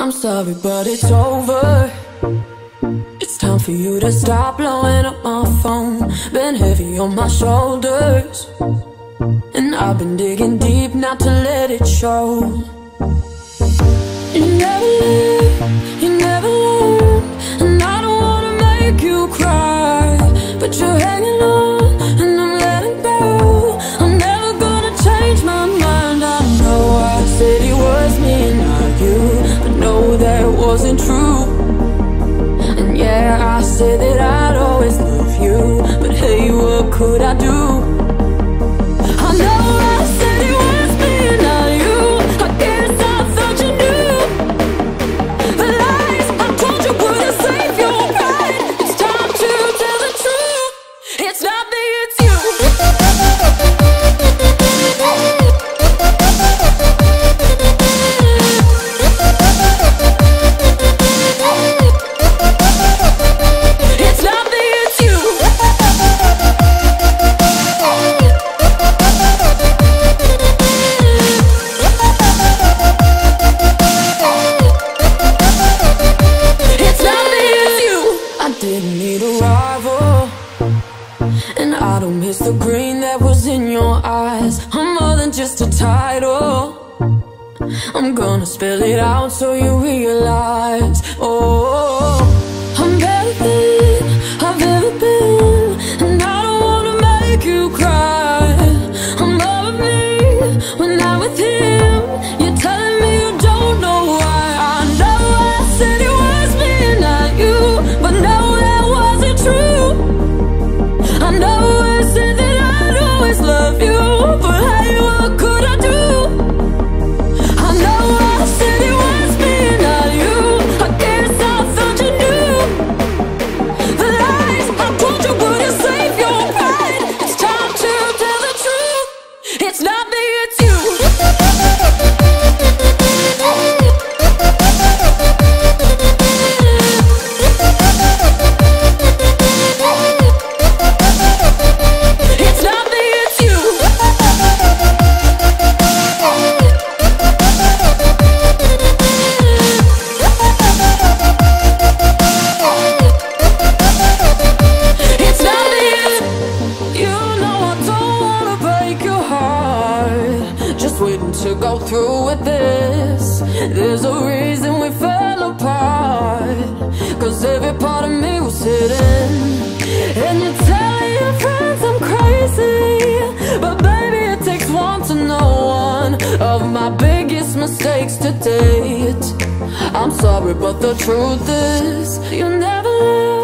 I'm sorry, but it's over. It's time for you to stop blowing up my phone. Been heavy on my shoulders. And I've been digging deep not to let it show. You never leave, you never learn. And I don't wanna make you cry. But you're hanging on, wasn't true. And yeah, I said that I'd always love you. But hey, what could I do? Didn't need a rival. And I don't miss the green that was in your eyes. I'm more than just a title. I'm gonna spell it out so you realize. Oh, I'm better than I've ever been. And I don't wanna make you cry. I'm loving me when I'm with him. You're It's not me, to go through with this. There's a reason we fell apart. Cause every part of me was hidden. And you're telling your friends I'm crazy. But baby, it takes one to know one of my biggest mistakes to date. I'm sorry, but the truth is, you never lived.